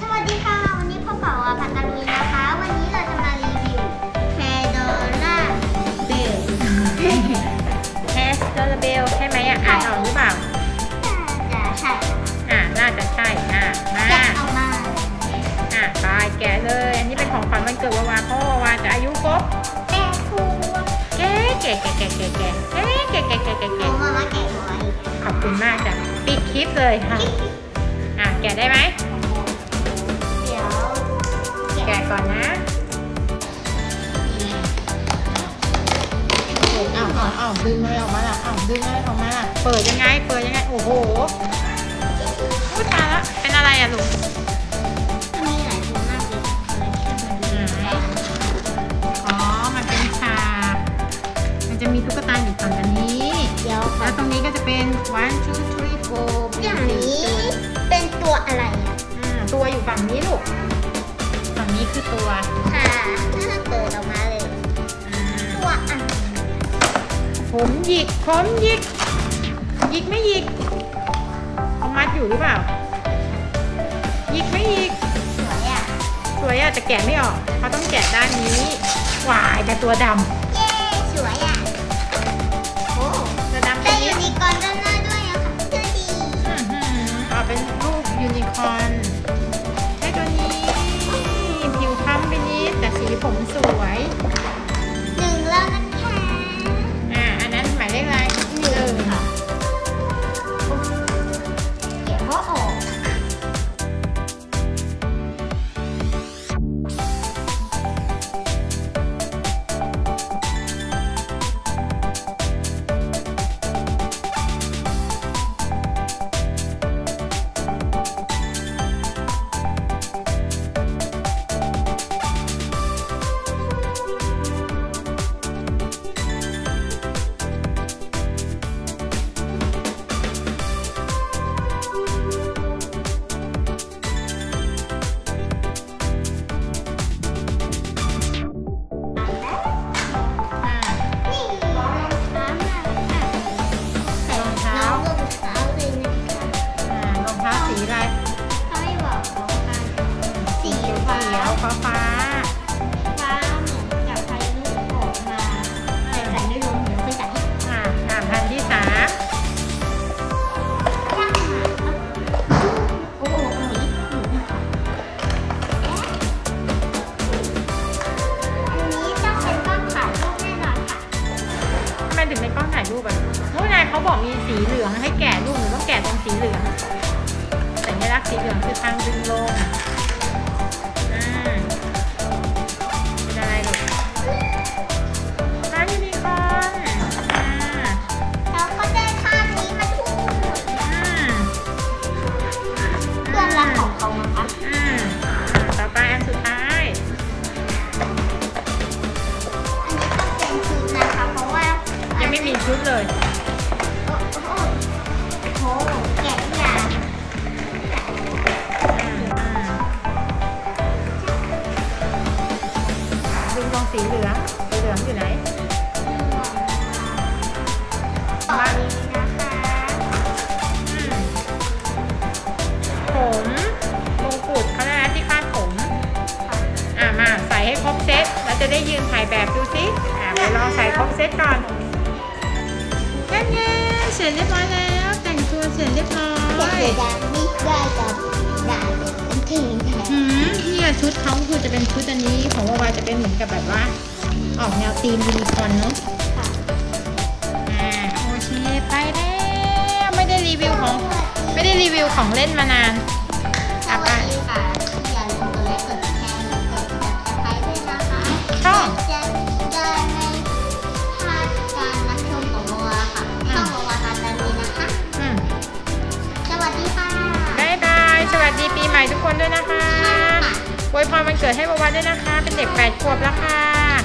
สวัสดีค่ะ วันนี้พ่อเป๋าอาพันตาลุยนะคะ วันนี้เราจะมารีวิวแพดอร่าเบลแฮสเตอร์เบลใช่ไหมอะอ่านออกหรือเปล่าน่าจะใช่อ่าน่าจะใช่อ่ามาแกะออกมาอ่าไปแกะเลย อันนี้เป็นของขวัญวันเกิดวาวาเพราะวาวาจะอายุครบแปะคูแกะแกะแกะแกะแกะแกะแกะแกะแกะแกะแกะแกะขอบคุณมากจ้ะปิดคลิปเลยค่ะ อ่าแกะได้ไหมเดี๋ยวแกะก่อนนะอ้าวอ้าวอ้าวดึงอะไรออกมาล่ะอ้าวดึงอะไรออกมาล่ะเปิดยังไง เปิดยังไง โอ้โหพูดตายละเป็นอะไรอะลูกมีหลายตัวมากเลยไหนอ๋อ มันเป็นฉากมันจะมีตุ๊กตาอยู่ฝั่งอันนี้เดี๋ยว แล้วตรงนี้ก็จะเป็น one two three four อย่างนี้เป็นตัวอะไรอะอ่าตัวอยู่ฝั่งนี้ลูก ฝั่งนี้คือตัว ค่ะถ้าเปิดออกมาเลยอ่าตัวอะผมหยิกผมหยิกหยิกไม่หยิกเขามัดอยู่หรือเปล่าหยิกไม่หยิกสวยอะสวยอะแต่แกะไม่ออกเขาต้องแกะด้านนี้หวายแต่ตัวดำเย้สวยอะ เป็นรูปยูนิคอร์นใช่ตัวนี้ผิวค้ำไปนิดแต่สีผมสวย บอกมีสีเหลืองให้แกะรูปหนูต้องแกะตรงสีเหลืองสัญลักษณ์สีเหลืองคือทางดึงลงอ่าเป็นอะไรลูกร้านยูนิคอร์นอ่าแล้วก็ได้ภาพนี้มาทูอ่าเพื่อนรักของเขานะคะอ่าต่อไปอันสุดท้าย อันนี้ต้องเป็นชุดนะคะ เพราะว่ายัยังไม่มีชุดเลย ดึงตรงสีเหลืองสีเหลืองอยู่ไหนต่อนี้นะคะอืมผมมงกุฎเขาเรียกอะที่คาดผม อะมาใส่ให้ครบเซตแล้วจะได้ยืนถ่ายแบบดูสิ อะไปลองใส่ครบเซตก่อนนั่นไง เสร็จเรียบร้อยแล้ว แต่งตัวเสร็จเรียบร้อเด็กยเด็กดังนี่ได้กับด่าเด็กเป็นทีมแทนหืมเนี่ยชุดเขาคือจะเป็นชุดอันนี้ของวาวาจะเป็นเหมือนกับแบบว่า ออกแนวธีมยูนิคอร์นเนาะค่ะอ่าโอเคไปแล้วไม่ได้รีวิวของ ไม่ได้รีวิวของเล่นมานาน ดีปีใหม่ทุกคนด้วยนะคะค่ะอวยพรวันเกิดให้วาวาด้วยนะคะ เป็นเด็กแปดขวบแล้วค่ะ